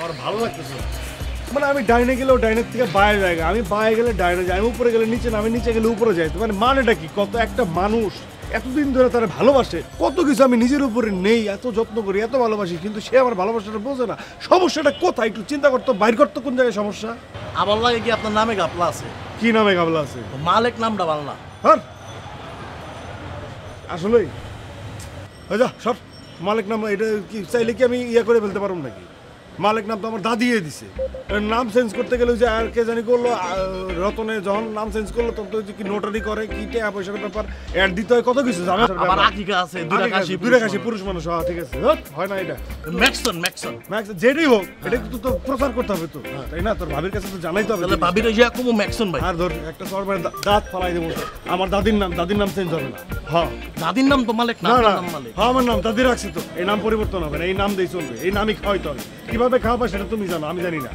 আমার ভালো লাগতেছে। মানে আমি ডাইনে গেলেও ডাইনের থেকে বাইরে জায়গা। আমি বাইরে গেলে ডাইনে যাই আমি উপরে গেলে নিচে না আমি নিচে গেলে উপরে যাই। মানে মানেটা কি? কত একটা মানুষ এতদিন ধরে তারা ভালোবাসে কত কিছু আমি নিজের উপরে নেই এত যত্ন করি এত ভালোবাসি কিন্তু সে আমার ভালোবাসাটা বোঝে না। সমস্যাটা কোথায়? একটু চিন্তা করতো বাইর করতো কোন জায়গায় সমস্যা? আমার লাগে কি আপনার নামে গাপলা আছে? কি নামে গাবলা আছে? মালিক নামটা ভালো না। হর আসলেই। যা সর। মালিক নাম এটা কি চাইলে কি আমি ইয়ে করে ফেলতে পারব নাকি? মালিক নাম তো আমার দাদিয়ে দিছে। নাম চেঞ্জ করতে গেলে যে আর কে জানি করল রতনে যখন নাম চেঞ্জ করল তখন তো কি নোটারি করে কি টাকা পয়সার ব্যাপার অ্যাড দিতে হয় কত কিছু জানো? আবার আকিকা আছে দুটা কাশি দুইটা কাশি পুরুষ মানুষ। হ্যাঁ ঠিক আছে। হয় না এটা। ম্যাক্সন ম্যাক্সন ম্যাক্স যেটাই হোক এটা কিন্তু তো প্রচার করতে হবে তো। তাই না? তোর ভাবির কাছে তো জানাইতে হবে তাহলে ভাবির যে কোনো ম্যাক্সন ভাই। আর ধর একটা সরবার দাঁত ফালাই দেবো। আমার দাদির নাম দাদির নাম চেঞ্জ হবে না। হ্যাঁ। দাদির নাম তো মালিক না নাম মালিক। হ্যাঁ আমার নাম দাদি রাখছি তো। এই নাম পরিবর্তন হবে না এই নাম দিয়ে চলবে এই নামই খাওয়াইতে হবে। কীভাবে খাওয়াবে সেটা তুমি জানো আমি জানি না